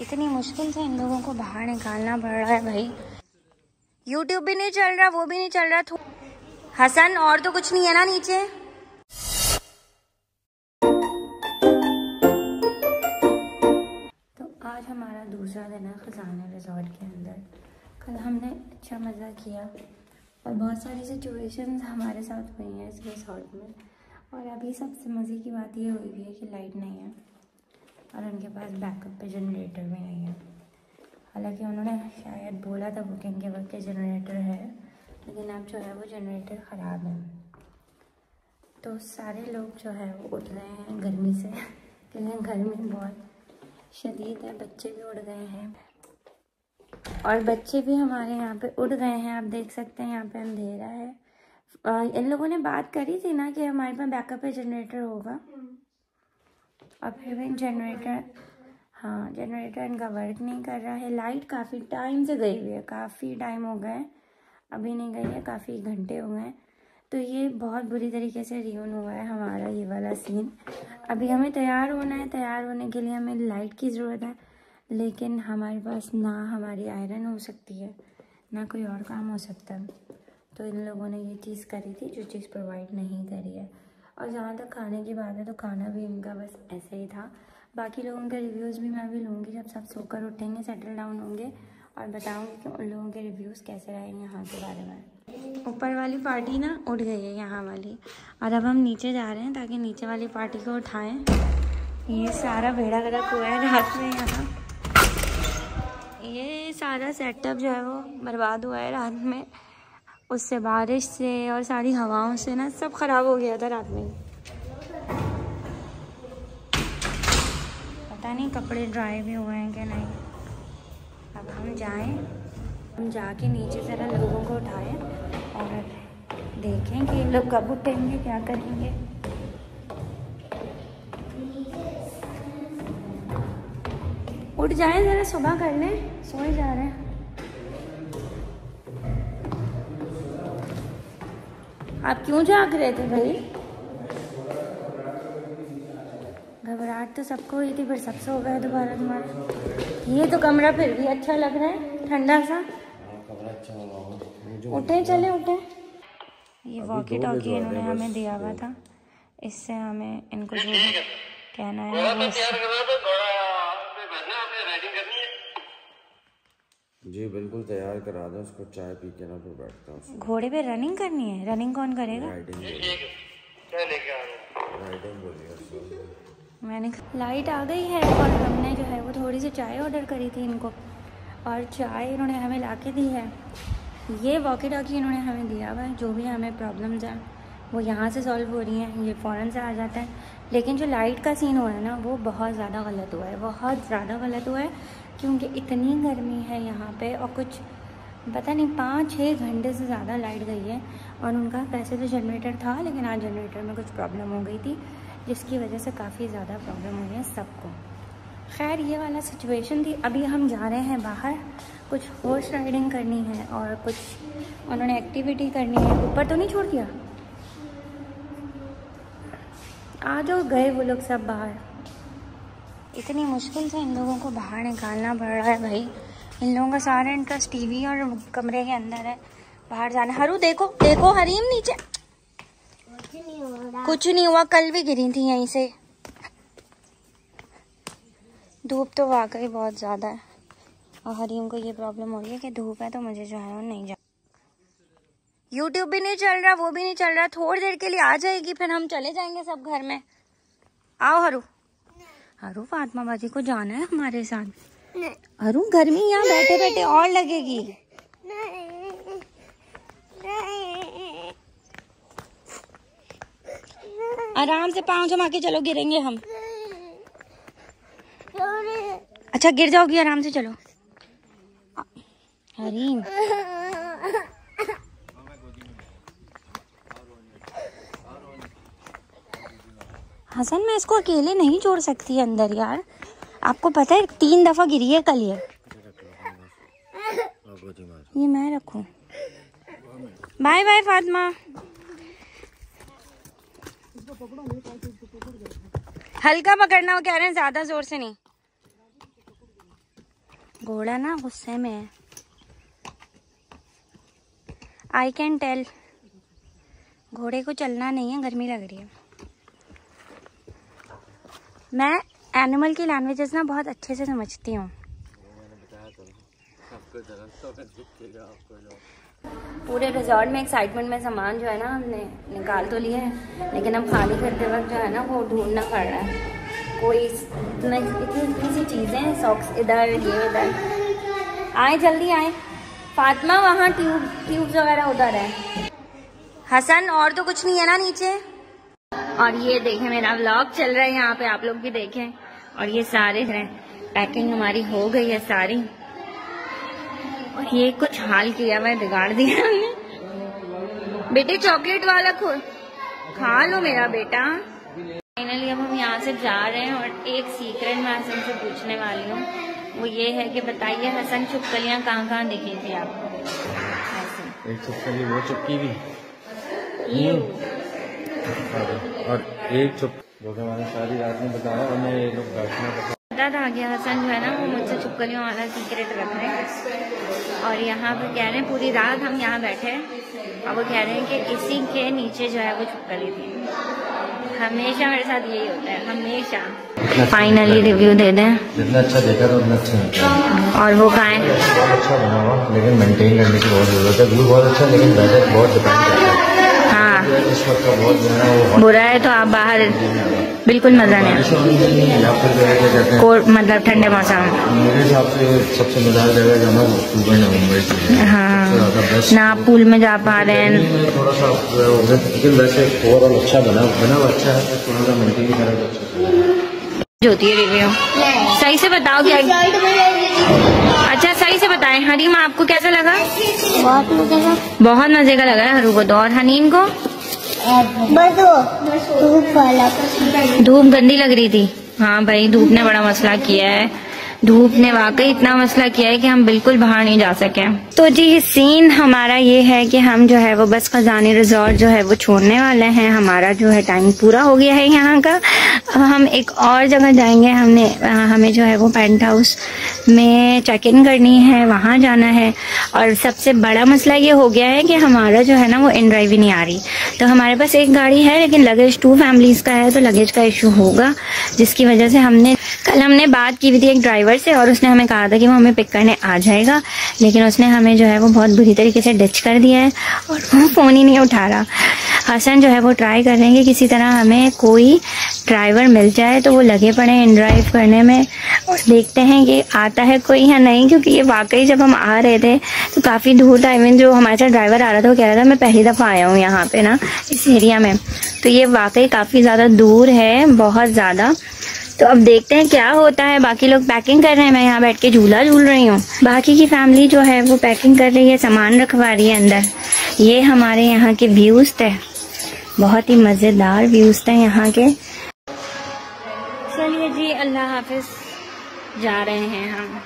इतनी मुश्किल से इन लोगों को बाहर निकालना पड़ रहा है भाई। यूट्यूब भी नहीं चल रहा, वो भी नहीं चल रहा हसन, और तो कुछ नहीं है ना नीचे? तो आज हमारा दूसरा दिन है खजाना रिजॉर्ट के अंदर। कल हमने अच्छा मज़ा किया और बहुत सारी सिचुएशंस हमारे साथ हुई हैं इस रिजॉर्ट में। और अभी सबसे मज़े की बात ये हुई है कि लाइट नहीं है। और उनके पास बैकअप पे जनरेटर भी नहीं है। हालाँकि उन्होंने शायद बोला था बुकिंग के वक्त जनरेटर है, लेकिन अब जो है वो जनरेटर ख़राब है। तो सारे लोग जो है वो उठ रहे हैं गर्मी से, क्योंकि गर्मी बहुत शदीद है, बच्चे भी उड़ गए हैं। और बच्चे भी हमारे यहाँ पे उड़ गए हैं, आप देख सकते हैं, यहाँ पे अंधेरा है। इन लोगों ने बात करी थी ना कि हमारे पास बैकअप है जनरेटर होगा? और फिर भी जनरेटर हाँ जनरेटर इनका वर्क नहीं कर रहा है। लाइट काफ़ी टाइम से गई हुई है, काफ़ी टाइम हो गए अभी नहीं गई है, काफ़ी घंटे हो गए तो ये बहुत बुरी तरीके से रियून हुआ है हमारा ये वाला सीन अभी हमें तैयार होना है, तैयार होने के लिए हमें लाइट की ज़रूरत है। लेकिन हमारे पास ना हमारी आयरन हो सकती है, ना कोई और काम हो सकता है। तो इन लोगों ने ये चीज़ करी थी जो चीज़ प्रोवाइड नहीं करी है। और जहाँ तक खाने की बात है तो खाना भी इनका बस ऐसे ही था। बाकी लोगों के रिव्यूज़ भी मैं अभी लूँगी, जब सब सोकर उठेंगे सेटल डाउन होंगे। और बताऊँगी कि उन लोगों के रिव्यूज़ कैसे रहे यहाँ के बारे में। ऊपर वाली पार्टी ना उठ गई है यहाँ वाली। और अब हम नीचे जा रहे हैं, ताकि नीचे वाली पार्टी को उठाएँ। ये सारा भेड़ा गरक हुआ है रात में यहाँ। ये सारा सेटअप जो है वो बर्बाद हुआ है रात में। उससे बारिश से और सारी हवाओं से ना सब ख़राब हो गया था रात में। पता नहीं कपड़े ड्राई भी हुए हैं कि नहीं। अब हम जाएँ। हम जाके नीचे ज़रा लोगों को उठाएँ और देखें कि लोग कब उठेंगे, क्या करेंगे। उठ जाएँ ज़रा सुबह कर लें सोए जा रहे हैं। आप क्यों जाग रहे थे भाई? घबराहट तो सबको हुई थी फिर सबसे हो गया दोबारा तुम्हारा। ये तो कमरा फिर भी अच्छा लग रहा है ठंडा सा। उठे चले उठे। ये वॉकी टॉकी इन्होंने हमें दिया हुआ था। इससे हमें इनको जो कहना है जी बिल्कुल तैयार करा दो उसको चाय पी के ना फिर बैठता हूँ। घोड़े पे रनिंग करनी है? रनिंग कौन करेगा? राइडिंग राइडिंग बोलिए। मैंने लाइट आ गई है और हमने जो है वो थोड़ी सी चाय ऑर्डर करी थी इनको। और चाय इन्होंने हमें ला के दी है। ये वॉकी टॉकी इन्होंने हमें दिया हुआ है जो भी हमें प्रॉब्लम्स हैं वो यहाँ से सॉल्व हो रही हैं ये फ़ौरन से आ जाता है। लेकिन जो लाइट का सीन हुआ है ना वो बहुत ज़्यादा गलत हुआ है बहुत ज़्यादा गलत हुआ है। क्योंकि इतनी गर्मी है यहाँ पे और कुछ, पता नहीं पाँच छः घंटे से ज़्यादा लाइट गई है। और उनका वैसे तो जनरेटर था, लेकिन आज जनरेटर में कुछ प्रॉब्लम हो गई थी, जिसकी वजह से काफ़ी ज़्यादा प्रॉब्लम हुई है सबको। खैर, ये वाला सिचुएशन थी अभी हम जा रहे हैं बाहर, कुछ हॉर्स राइडिंग करनी है और कुछ उन्होंने एक्टिविटी करनी है। ऊपर तो नहीं छोड़ दिया? आ जाओ, गए वो लोग सब बाहर। इतनी मुश्किल से इन लोगों को बाहर निकालना पड़ रहा है भाई। इन लोगों का सारा इंटरेस्ट टीवी और कमरे के अंदर है। बाहर जाना। हरू, देखो देखो हरीम नीचे। कुछ नहीं हुआ, कल भी गिरी थी यहीं से। धूप तो वाकई बहुत ज़्यादा है। और हरीम को ये प्रॉब्लम हो रही है कि धूप है तो मुझे जो है वो नहीं जा यूट्यूब भी नहीं चल रहा, वो भी नहीं चल रहा। थोड़ी देर के लिए आ जाएगी, फिर हम चले जाएँगे सब घर में। आओ हरू। हरू फातमा बाजी को जाना है हमारे साथ? हरू गर्मी यहाँ बैठे बैठे और लगेगी। आराम से पाँव जमा के चलो गिरेंगे हम। अच्छा गिर जाओगी आराम से चलो। हरीम। हसन, मैं इसको अकेले नहीं छोड़ सकती अंदर यार। आपको पता है, तीन दफ़ा गिरी है कल ये। ये मैं रखू। Bye bye Fatima. हल्का पकड़ना वो कह रहे हैं ज़्यादा ज़ोर से नहीं। घोड़ा ना, गुस्से में है। आई कैन टेल घोड़े को चलना नहीं है, गर्मी लग रही है। मैं एनिमल की लैंग्वेजेस ना बहुत अच्छे से समझती हूँ। पूरे रिजॉर्ट में एक्साइटमेंट में सामान जो है ना हमने निकाल तो लिया है लेकिन हम खाली करते वक्त जो है ना वो ढूंढना पड़ रहा है। कोई इतनी इतनी सी चीज़ें सॉक्स इधर ये इधर आए जल्दी आए। फातिमा वहाँ ट्यूब ट्यूब्स वगैरह उधर है। हसन और तो कुछ नहीं है ना नीचे? और ये देखें मेरा व्लॉग चल रहा है यहाँ पे आप लोग भी देखें। और ये सारे हैं पैकिंग हमारी हो गई है सारी। और ये कुछ हाल किया हुआ बिगाड़ दिया हमने बेटे चॉकलेट वाला खो खा लो मेरा बेटा। फाइनली अब हम यहाँ से जा रहे हैं और एक सीक्रेट मैं हसन से पूछने वाली हूँ। वो ये है कि बताइए हसन चुपकलियाँ कहाँ कहाँ दिखी थी आपको? एक चुपकली वो चुपकी भी। और एक चुप जो कि मैंने सारी रात में बताया और मैं ये लोग बैठने पता था गया हसन जो है ना वो मुझसे चुपकलियों वाला सीक्रेट रख रहे हैं। और यहाँ पे कह रहे हैं पूरी रात हम यहाँ बैठे और वो कह रहे हैं कि इसी के नीचे जो है वो चुपकली थी। हमेशा मेरे साथ यही होता है हमेशा। फाइनली रिव्यू दे दें। जितना अच्छा देखा तो उतना अच्छा और वो खाएँ। अच्छा बना हुआ लेकिन मेंटेन करने की बहुत ज़रूरत है। व्यू बहुत अच्छा लेकिन बजट बहुत डिपेंड है। हाँ इस वक्त का बहुत जो है बुरा है तो आप बाहर बिल्कुल मज़ा नहीं है मतलब ठंडे मौसम। मेरे हिसाब से सबसे मज़ेदार जगह जो है ना की हाँ। आप पूल में जा पा रहे हैं। थोड़ा सा जो है लेकिन वैसे ओवरऑल अच्छा बना बना हुआ अच्छा है थोड़ा सा मेंटेन करा तो अच्छा होती है रिव्यू सही से बताओ क्या अच्छा सही से बताएँ। हरीम आपको कैसा लगा? बहुत मज़ा का बहुत मज़े का लगा है हरू को तो। और हनीम को? धूप गंदी लग रही थी। हाँ भाई, धूप ने बड़ा मसला किया है। धूप ने वाकई इतना मसला किया है कि हम बिल्कुल बाहर नहीं जा सके। तो जी सीन हमारा ये है कि हम जो है वो बस खजानी रिजॉर्ट जो है वो छोड़ने वाले हैं। हमारा जो है टाइम पूरा हो गया है यहाँ का। अब हम एक और जगह जाएँगे, हमने हमें जो है वो पेंट हाउस में चेक इन करनी है, वहाँ जाना है। और सबसे बड़ा मसला ये हो गया है कि हमारा जो है ना वो इन ड्राइव ही नहीं आ रही। तो हमारे पास एक गाड़ी है, लेकिन लगेज टू फैमिलीज़ का है तो लगेज का इशू होगा, जिसकी वजह से हमने, कल हमने बात की हुई थी एक ड्राइवर से, और उसने हमें कहा था कि वो हमें पिक करने आ जाएगा, लेकिन उसने हमें जो है वो बहुत बुरी तरीके से डिच कर दिया है, और वो फ़ोन ही नहीं उठा रहा। हसन जो है वो ट्राई कर रहे हैं कि किसी तरह हमें कोई ड्राइवर मिल जाए तो वो लगे पड़े हैं इन ड्राइव करने में और देखते हैं कि आता है कोई या नहीं, क्योंकि ये वाकई जब हम आ रहे थे तो काफ़ी दूर था। इवन जो हमारे साथ ड्राइवर आ रहा था, वो कह रहा था, मैं पहली दफ़ा आया हूँ यहाँ पे ना, इस एरिया में। तो ये वाकई काफ़ी ज़्यादा दूर है, बहुत ज़्यादा। तो अब देखते हैं क्या होता है। बाकी लोग पैकिंग कर रहे हैं, मैं यहाँ बैठ के झूला झूल रही हूँ। बाकी की फैमिली जो है, वो पैकिंग कर रही है, सामान रखवा रही है अंदर। ये हमारे यहाँ के व्यूज़ थे। बहुत ही मज़ेदार व्यूज़ थे यहाँ के। चलिए जी अल्लाह हाफिज। जा रहे हैं हम।